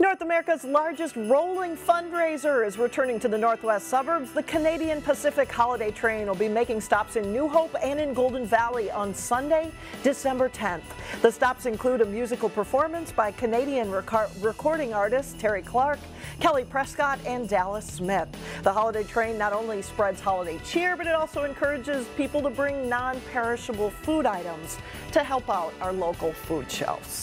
North America's largest rolling fundraiser is returning to the northwest suburbs. The Canadian Pacific Holiday Train will be making stops in New Hope and in Golden Valley on Sunday, December 10th. The stops include a musical performance by Canadian recording artist Terri Clark, Kelly Prescott, and Dallas Smith. The Holiday Train not only spreads holiday cheer, but it also encourages people to bring non-perishable food items to help out our local food shelves.